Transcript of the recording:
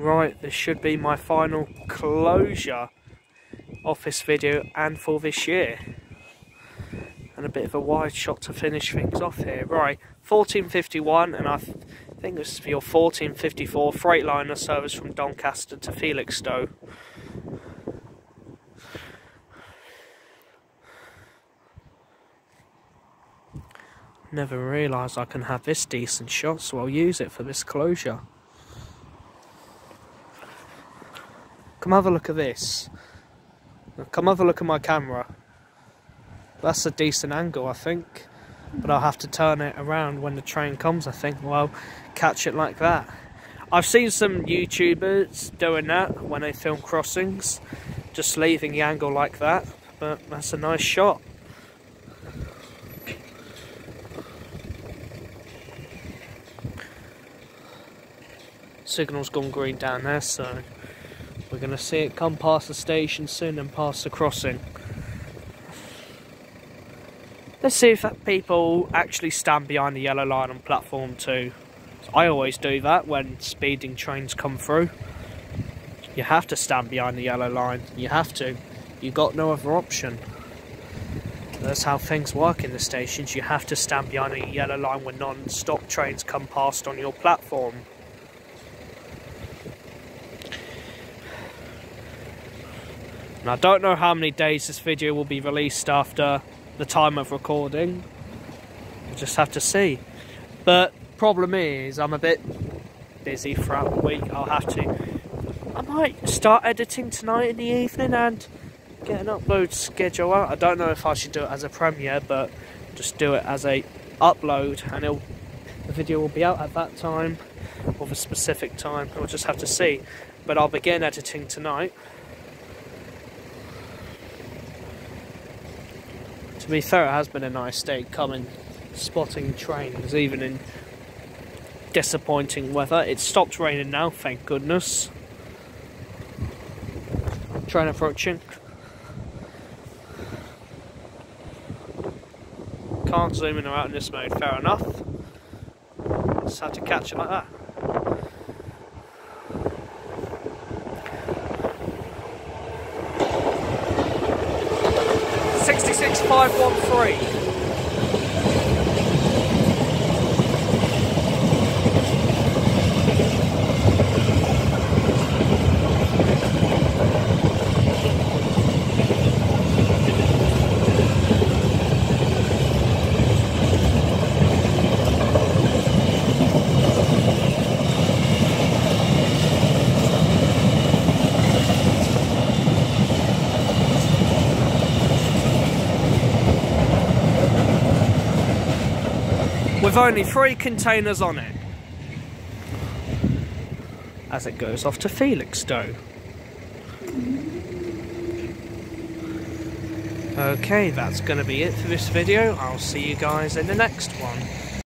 Right, this should be my final closure of this video and for this year. And a bit of a wide shot to finish things off here. Right, 1451 and I think this is for your 1454 Freightliner service from Doncaster to Felixstowe. Never realised I can have this decent shot, so I'll use it for this closure. Come have a look at this. Come have a look at my camera. That's a decent angle, I think. But I'll have to turn it around when the train comes, I think. Well, catch it like that. I've seen some YouTubers doing that when they film crossings. Just leaving the angle like that. But that's a nice shot. signal's gone green down there, so going to see it come past the station soon and past the crossing. Let's see if people actually stand behind the yellow line on platform 2. I always do that when speeding trains come through. You have to stand behind the yellow line. You have to. You've got no other option. That's how things work in the stations. You have to stand behind a yellow line when non-stop trains come past on your platform. And I don't know how many days this video will be released after the time of recording. We'll just have to see. But problem is, I'm a bit busy throughout the week. I'll have to. I might start editing tonight in the evening and get an upload schedule out. I don't know if I should do it as a premiere, but just do it as a upload, and it'll, the video will be out at that time, of a specific time. We'll just have to see. But I'll begin editing tonight. To be fair, it has been a nice day coming, spotting trains, even in disappointing weather. It stopped raining now, thank goodness. Train approaching. Can't zoom in or out in this mode, fair enough. Just had to catch it like that. 513. With only three containers on it as it goes off to Felixstowe. Okay, that's going to be it for this video. I'll see you guys in the next one.